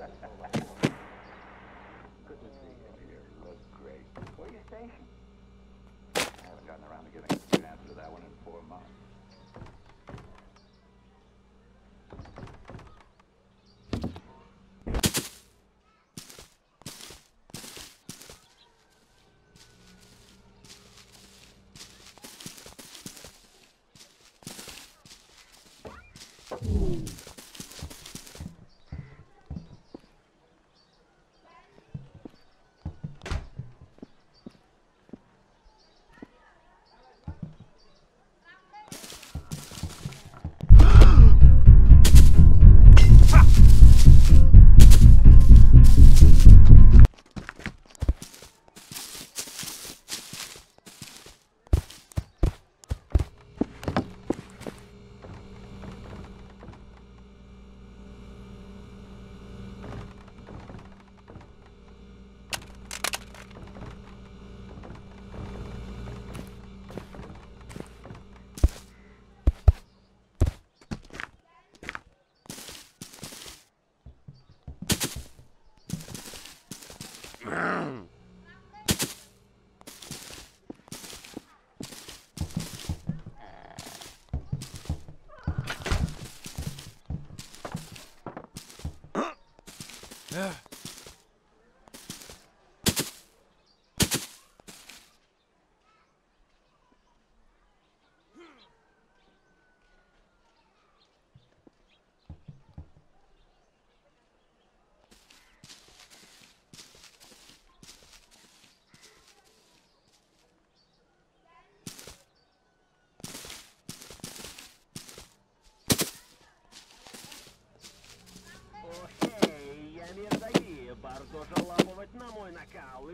Yeah. Yeah. Бар Барзо жаламывать на мой накал.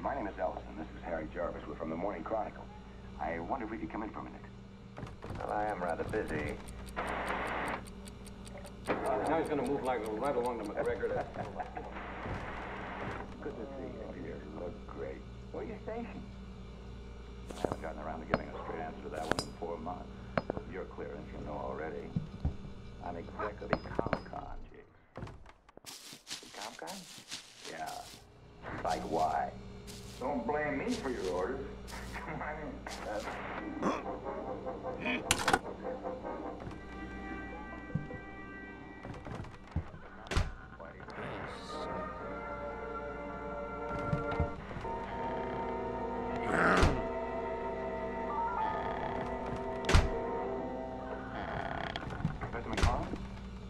And my name is Ellison. This is Harry Jarvis. We're from the Morning Chronicle. I wonder if we could come in for a minute. Well, I am rather busy. Now he's going to move like right along to McGregor. To... Good to see you here. You look great. Where are you stationed? I haven't gotten around to giving a straight answer to that one in four months. Your clearance, you know already. I'm exec of the ComCon, Jigs. ComCon? Yeah. Like why? Don't blame me for your orders. Come on in.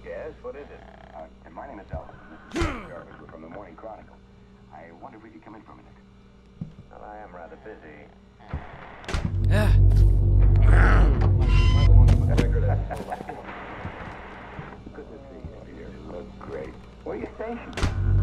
Yes, what is it? Uh, my name is Ellison. This is Jarvis. We're from the Morning Chronicle. I wonder if we could come in for a minute. Well, I am rather busy. Right along to McGregor. To... Good to see. You look great. Where are you stationed?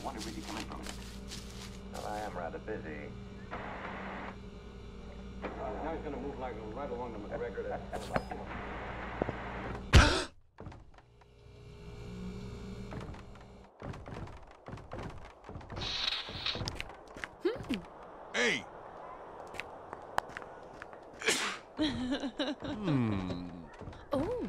I wonder if we could come in for a minute. Well, I am rather busy. Now he's going to move like right along to McGregor. To... Hey! Hmm. Oh,